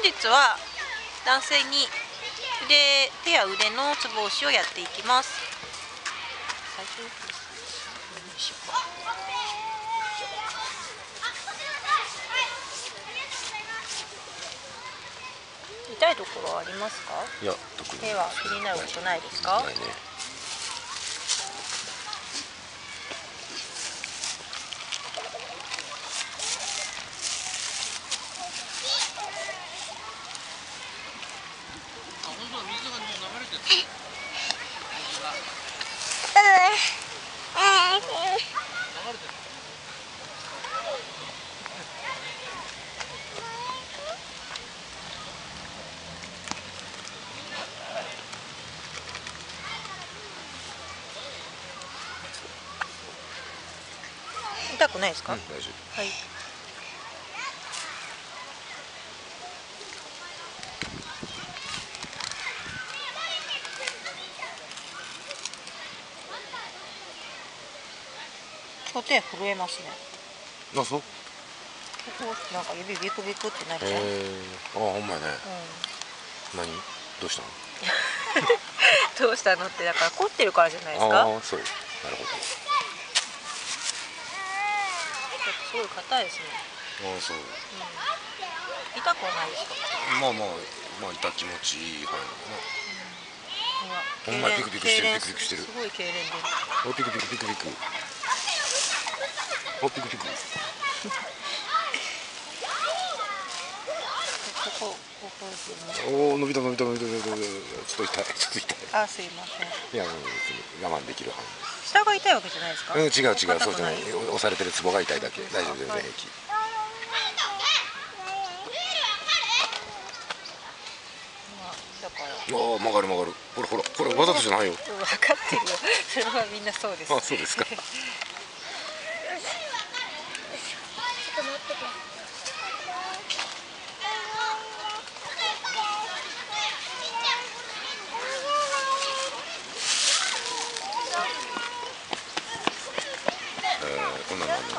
本日は男性に腕手や腕のつぼ押しをやっていきます。最初痛いところありますかいや特に手は気になることないですかないねくないですか、うん大丈はい。お手震えますね。夫あそう？なんか指ビクビクってなるへね、えあほんまやね。う何？どうしたの？ん、どうしたのってだから凝ってるからじゃないですか？ああそう。なるほすごい硬いですね、どああそう。うん、痛くはないですか？まあまあまあ痛気持ちいい範囲ほらほんまピクピクしてるピクピクしてる。すごい痙攣でだなおピクピクピクピク。おピクピク。ここおお伸びた伸びた伸びた伸びた伸びたちょっと痛い ちょっと痛い。あすいません。いやもう別に我慢できる範囲下が痛いわけじゃないですか？うん違う違うそうじゃない。押されてるツボが痛いだけ。大丈夫全然平気まあああ曲がる曲がる。ほらほらこれわざとじゃないよ。分かってる。よそれはみんなそうです。あそうですか。えーこんなのあるのね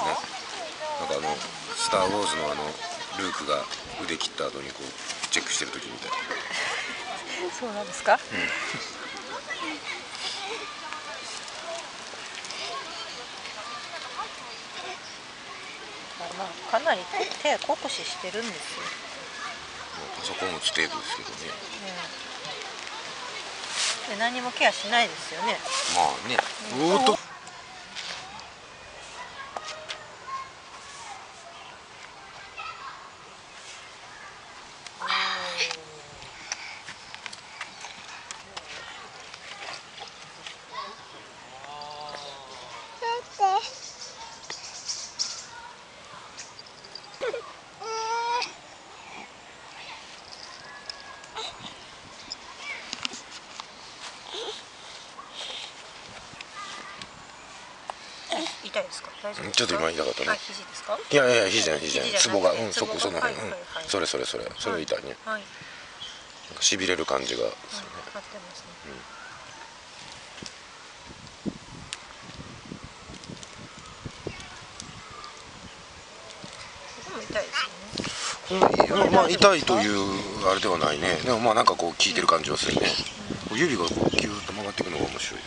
なんかあの「スター・ウォーズ」のあのルークが腕切った後にこうチェックしてる時みたい そうなんですか、まあ、かなり手手酷使してるんですよ、パソコン打つ程度ですけどね。うん、で何もケアしないですよね。まあね。おーっと痛いですか？大丈夫ちょっと今痛かったね。あ肘ですか？いやいや肘じゃない肘じゃない。ツボがうんそこその辺。うんそれそれそれ。それ痛いね。はい、なんかしびれる感じがはいするうん。まあ痛いというあれではないね。でもまあなんかこう効いてる感じはするね。指がこうギューッと曲がっていくのが面白い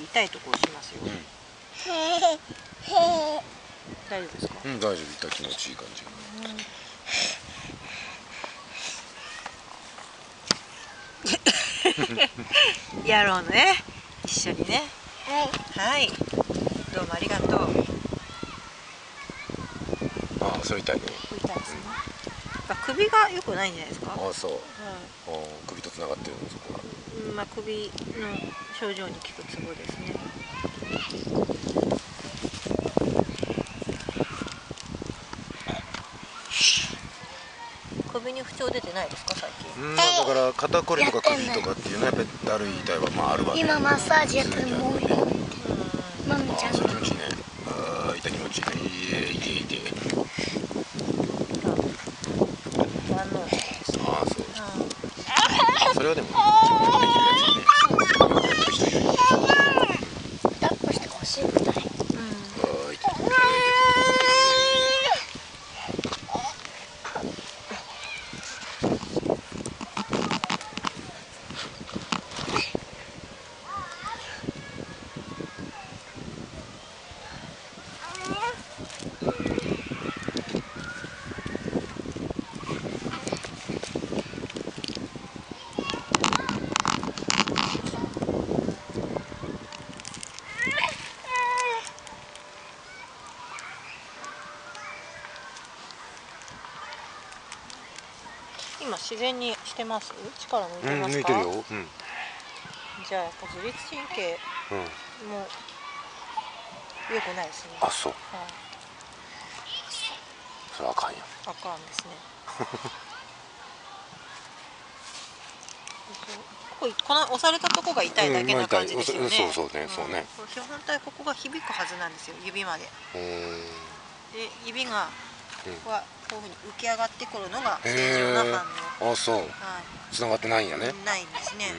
痛いところしますよ、大丈夫ですかうん大丈夫痛気持ちいい感じやろうね。一緒にね。はい。はい。どうもありがとう。ああそれ痛いね。痛いですね、やっぱ首が良くないんじゃないですか、ああそう。はああ首とつながってるのそこうんまあ、首の症状に効くツボですね首に不調出てないですか最近？うんまあだから肩こりとか首とかっていうのはやっぱりだるい痛いはまああるわね。今マッサージやってるもういいマミあちゃん。あそれ気持ちいいね。ああ痛い気持ちいいねいい痛い痛いああそううん。それはでも自分でもできるやつねやってる人いるよ抱っこしてほしいみたいああ痛い痛い痛い今自然にしてます？力抜いてうんますか、抜いてるよ。うん。じゃあやっぱ自律神経うん。も良くないですね。あそう。はい。それはあかんやあかんですね。こここの押されたとこが痛いだけな感じですよね、うんそうそうねそうね。これ本体ここが響くはずなんですよ指まで。で指がはこういうふうに浮き上がってくるのが正へ常な反応。えあそう。はい。繋がってないんやね。ないんですね、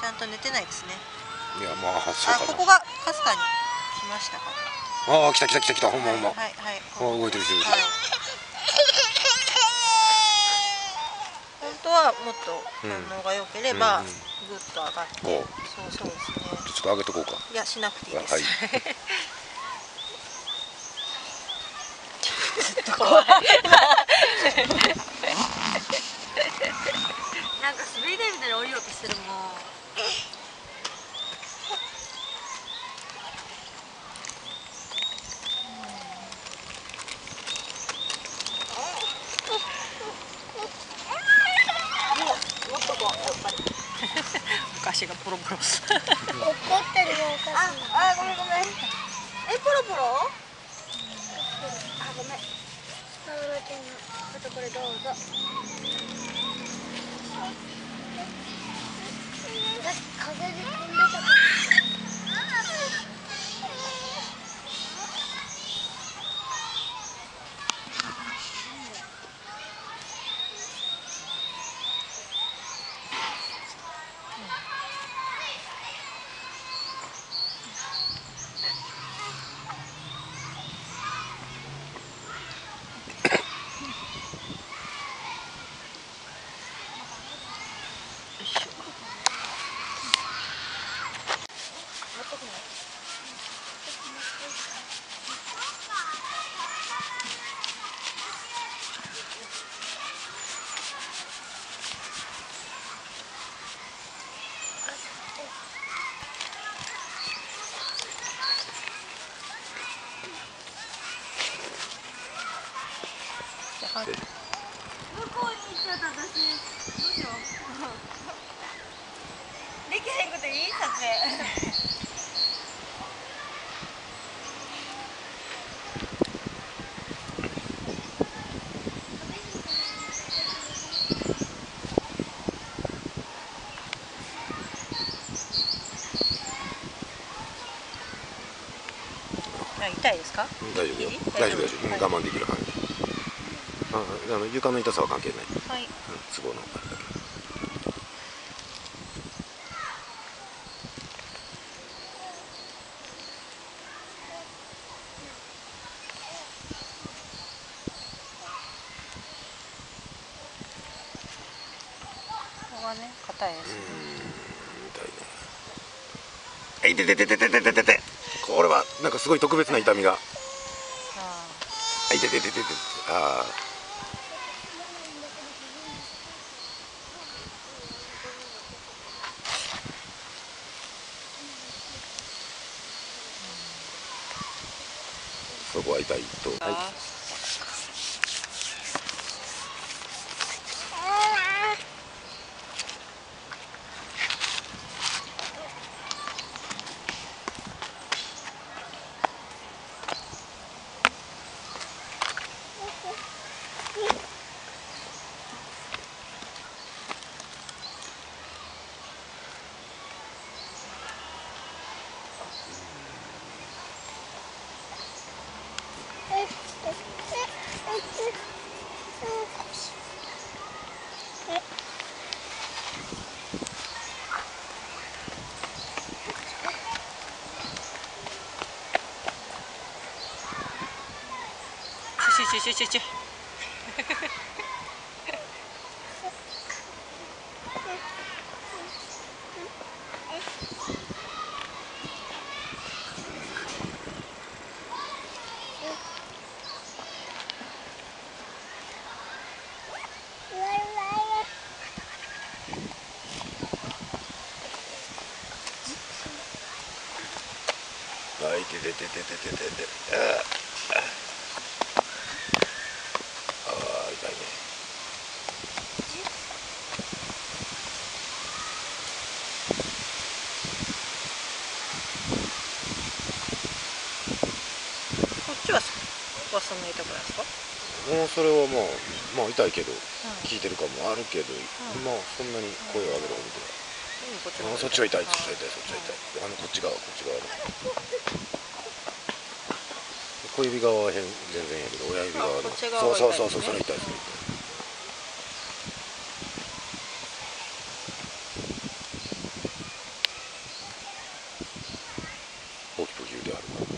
ちゃんと寝てないですね。うんいやまあそうかな。あここがかすかに来ましたかああ来た来た来た来た。ほんまほんま。はいはいあ動いてる動いてる。はい。本当はもっと反応が良ければ、うんうん。ぐっと上がって、そうそうですね。ちょっと上げとこうか。いやしなくていいです、はい ずっと怖い。なんか滑り台みたいに降りようとしてるもん昔がポロポロ怒ってるよおかしいあ、ごめんごめん。え、ポロポロ？あ、ごめん。倒れてんのあとこれどうぞ。私風で飛んでたからはい。向こうに行っちゃった私どうしようできへんくていい撮影あ痛いですか？大丈夫よ。大丈夫大丈夫、我慢できる範囲ああの床の痛さは関係ない、うん、はい。都合のあれだけここがね硬いですね。痛いね。えいてててててててててこれはなんかすごい特別な痛みが。あいてててててああそこは痛いと。はい тихо, тихо, тихо. それはまあまあ痛いけどん効いてるかもあるけど、まあそんなに声を上げるみたいうんこっちな、あそっちが痛いそっちが痛いそっちが痛い。あのこっち側こっち側の。小指側は全然やけど親指側の。そうそうそうそうそれ痛いそれ痛いポキポキ言うてあるな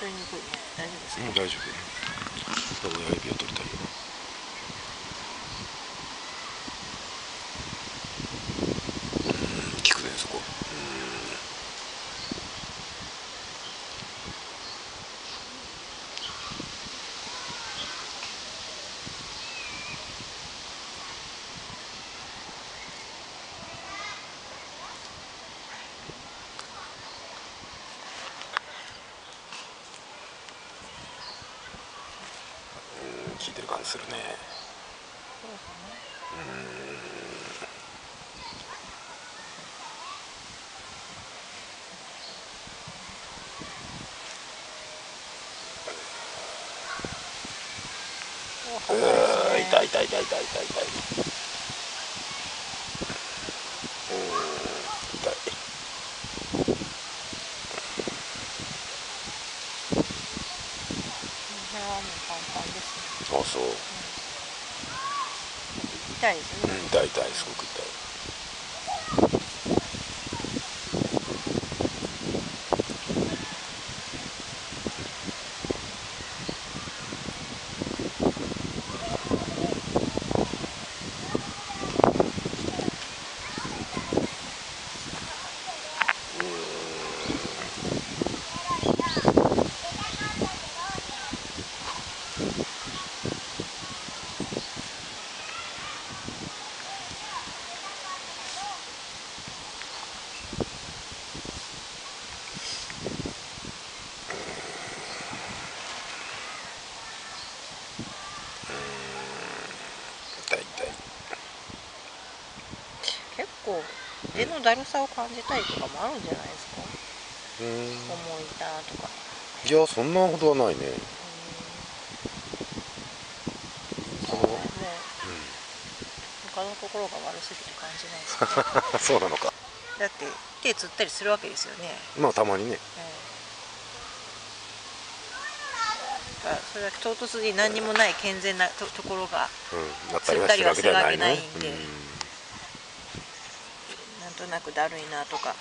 取りにくいね大丈夫ですか？うん大丈夫。親指を取りたいようん効くねそこうん効いてる感じするねおう早い痛い痛い痛い痛い痛い痛いうん痛いこの辺はもうパンパンですねあそう痛いですね。うん痛い痛いすごく痛い痛い痛い結構手のだるさを感じたりとかもあるんじゃないですか。うん。重いなとか。いやそんなほどはないね。そのもう他のところが悪すぎて感じないですけど そうなのか。だって手つったりするわけですよね、まあたまにね。ええだからそれだけ唐突に何にもない健全なとところがうん。つったりはするわけないんで。なんとなくだるいなとか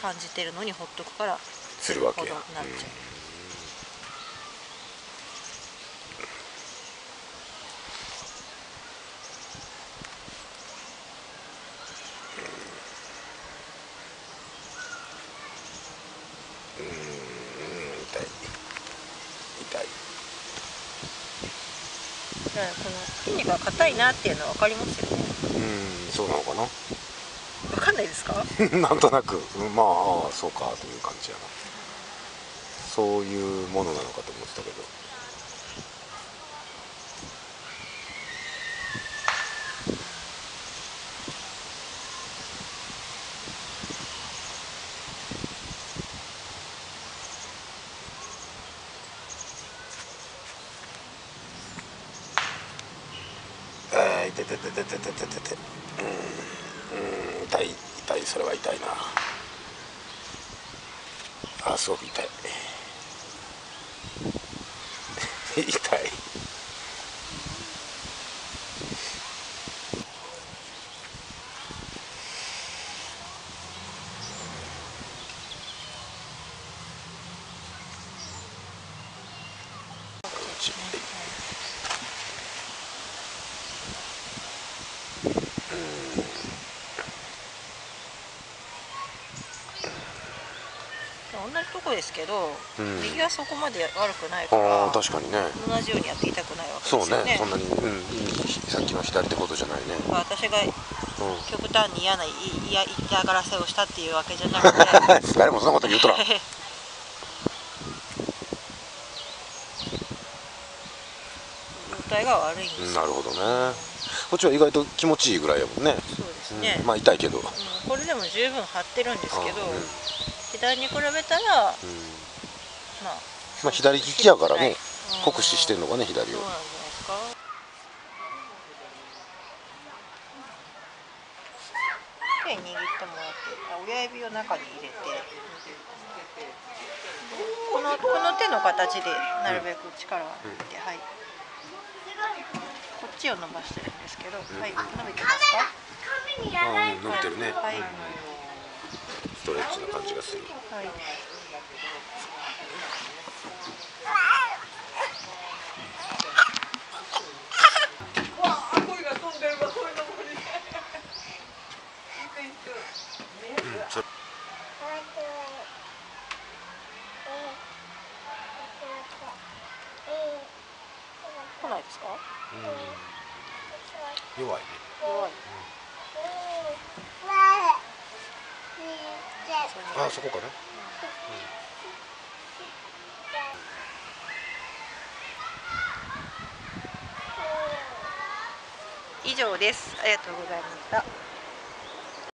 感じてるのにほっとくからするわけや、この筋肉が硬いなっていうのは分かりますよね。うん。そうなのかな。分かんないですか？なんとなく。まあそうかという感じやな。そういうものなのかと思ってたけどえー、痛い痛い痛い痛い痛い痛い痛いうんうん痛い痛いそれは痛いな。あすごく痛い。痛い。同じとこですけど、うん。右はそこまで悪くないから確かにね。同じようにやっていたくないわけそうですよね。ね。そんなに、うん、さっきの左ってことじゃないね、まあ私がう極端に嫌ない嫌嫌がらせをしたっていうわけじゃなくて。ん、誰もそんなこと言うとら。ん 状態が悪いんです。よなるほどね。こっちは意外と気持ちいいぐらいやもんね。そうですね、うん。まあ痛いけど、これでも十分張ってるんですけど、左に比べたらまあまあ左利きやからね。はい。酷使してんのかね左を。手握ってもらってあ親指を中に入れて。このこの手の形でなるべく力を抜いて、はい。こっちを伸ばしてるんですけど、はい。伸びてますか？ああ伸びてるね、はい、トレッチな感じがする。はいそれ来ないですか弱いね弱いあそこかな。以上です。ありがとうございました。